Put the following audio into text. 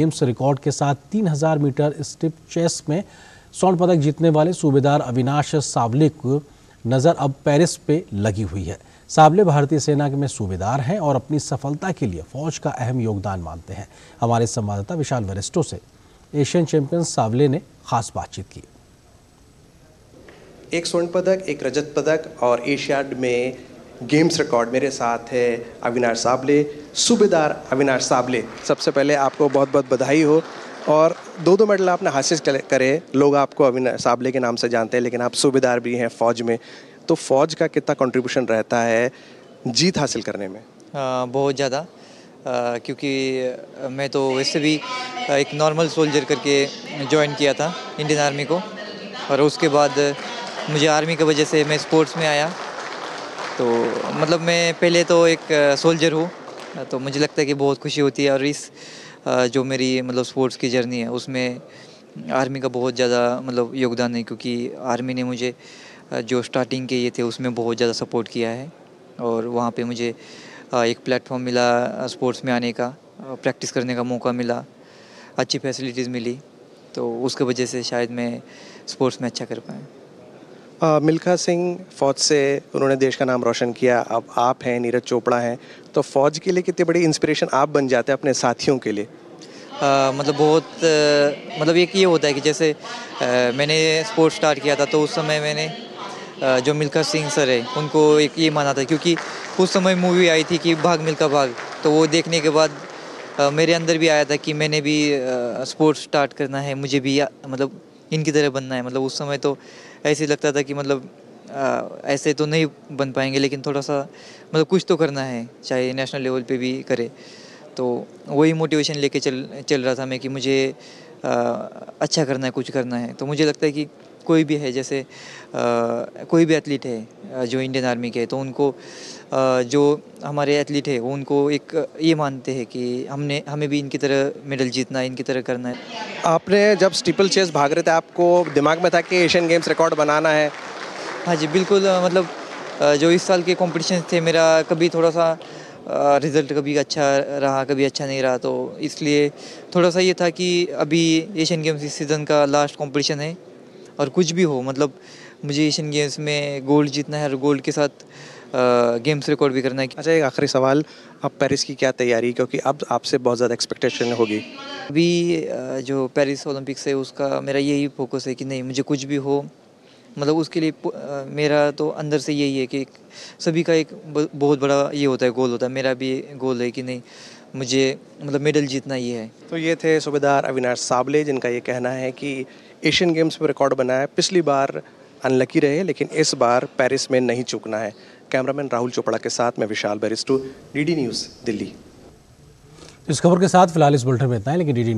Games record के साथ 3000 metre स्टिप chess में स्वर्ण पदक जीतने वाले सूबेदार अविनाश सावले को नज़र अब पेरिस पे लगी हुई है। सावले भारतीय सेना में सूबेदार हैं और अपनी सफलता के लिए फौज का अहम योगदान मानते हैं। हमारे संवाददाता विशाल वरिष्ठों से एशियन चैंपियन सावले ने खास बातचीत की। एक स्वर्ण पदक, एक रजत पदक और एशियाड में गेम्स रिकॉर्ड मेरे साथ है अविनाश साबले। सूबेदार अविनाश साबले सबसे पहले आपको बहुत बहुत बधाई हो और दो दो मेडल आपने हासिल करे लोग आपको अविनाश साबले के नाम से जानते हैं लेकिन आप सूबेदार भी हैं फ़ौज में। तो फ़ौज का कितना कंट्रीब्यूशन रहता है जीत हासिल करने में? आ, बहुत ज़्यादा। क्योंकि मैं तो वैसे भी एक नॉर्मल सोल्जर करके ज्वाइन किया था इंडियन आर्मी को। और उसके बाद मुझे आर्मी की वजह से मैं स्पोर्ट्स में आया। तो मतलब मैं पहले तो एक सोल्जर हूँ तो मुझे लगता है कि बहुत खुशी होती है और इस जो मेरी मतलब स्पोर्ट्स की जर्नी है, उसमें आर्मी का बहुत ज़्यादा मतलब योगदान है क्योंकि आर्मी ने मुझे जो स्टार्टिंग के ये थे, उसमें बहुत ज़्यादा सपोर्ट किया है और वहाँ पे मुझे एक प्लेटफॉर्म मिला स्पोर्ट्स में आने का प्रैक्टिस करने का मौका मिला, अच्छी फैसिलिटीज़ मिली तो उसकी वजह से शायद मैं स्पोर्ट्स में अच्छा कर पाया। मिल्खा सिंह फ़ौज से उन्होंने देश का नाम रोशन किया। अब आप हैं नीरज चोपड़ा हैं। तो फ़ौज के लिए कितनी बड़ी इंस्पिरेशन आप बन जाते हैं अपने साथियों के लिए? आ, मतलब बहुत आ, मतलब एक ये होता है कि जैसे आ, मैंने स्पोर्ट्स स्टार्ट किया था तो उस समय मैंने आ, जो मिल्खा सिंह सर है उनको एक ये माना था क्योंकि उस समय मूवी आई थी कि भाग मिल्खा भाग। तो वो देखने के बाद आ, मेरे अंदर भी आया था कि मैंने भी स्पोर्ट्स स्टार्ट करना है मुझे भी मतलब इनकी तरह बनना है। मतलब उस समय तो ऐसे लगता था कि मतलब आ, ऐसे तो नहीं बन पाएँगे लेकिन थोड़ा सा मतलब कुछ तो करना है चाहे नेशनल लेवल पे भी करे। तो वही मोटिवेशन लेके चल चल रहा था मैं कि मुझे आ, अच्छा करना है कुछ करना है। तो मुझे लगता है कि कोई भी है जैसे आ, कोई भी एथलीट है जो इंडियन आर्मी के तो उनको आ, जो हमारे एथलीट है वो उनको एक ये मानते हैं कि हमने हमें भी इनकी तरह मेडल जीतना है इनकी तरह करना है। आपने जब स्टीपल चेस भाग रहे थे आपको दिमाग में था कि एशियन गेम्स रिकॉर्ड बनाना है? हाँ जी बिल्कुल मतलब जो इस साल के कॉम्पिटिशन थे मेरा कभी थोड़ा सा रिज़ल्ट कभी अच्छा रहा कभी अच्छा नहीं रहा तो इसलिए थोड़ा सा ये था कि अभी एशियन गेम्स इस सीज़न का लास्ट कंपटीशन है। और कुछ भी हो मतलब मुझे एशियन गेम्स में गोल्ड जीतना है और गोल्ड के साथ गेम्स रिकॉर्ड भी करना है। अच्छा एक आखिरी सवाल अब पेरिस की क्या तैयारी? क्योंकि अब आपसे बहुत ज़्यादा एक्सपेक्टेशन होगी। अभी जो पेरिस ओलंपिक्स है उसका मेरा यही फोकस है कि नहीं मुझे कुछ भी हो मतलब उसके लिए मेरा तो अंदर से यही है कि सभी का एक बहुत बड़ा ये होता है गोल होता है। मेरा भी गोल है कि नहीं मुझे मतलब मेडल जीतना ही है। तो ये थे सूबेदार अविनाश साबले जिनका ये कहना है कि एशियन गेम्स में रिकॉर्ड बनाया पिछली बार अनलकी रहे लेकिन इस बार पेरिस में नहीं चूकना है। कैमरामैन राहुल चोपड़ा के साथ मैं विशाल बेरिस्टू डी न्यूज़ दिल्ली। इस खबर के साथ फ़िलहाल इस बुलेटिन में इतना है लेकिन डी